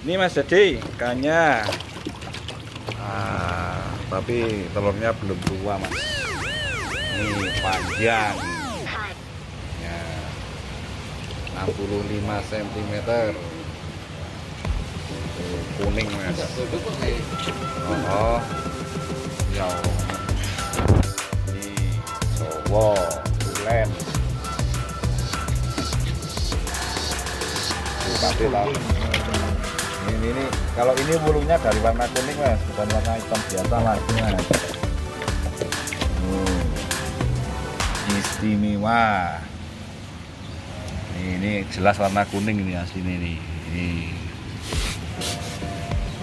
Ini Mas jadi ikannya. Ah, tapi telurnya belum tua Mas. Ini panjang. Ya. 65 cm. Kuning Mas. Oh. Ya. Allah. Ini Jawa, tulen. Pasti tahu. Ini, ini kalau ini bulunya dari warna kuning mas, bukan warna hitam biasa mas. Hmm. Istimewa. Ini, ini jelas warna kuning ini aslinya ini. Ini.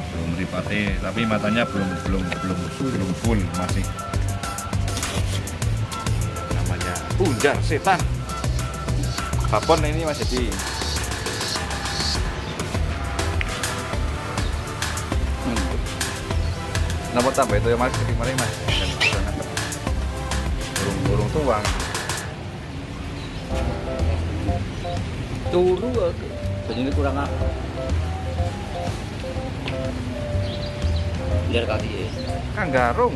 Belum ripate, tapi matanya belum belum belum belum full masih. Namanya unjar setan. Babon ini mas jadi. Napa tambah itu ya mas? Jadi mana mas? Burung-burung tuang. turu aku ini kurang apa biar kaki ya Kan garung.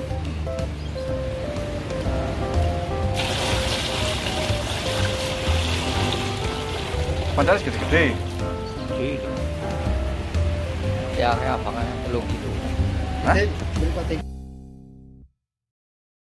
Padahal gede-gede. ya kayak apa kan telung gitu Né?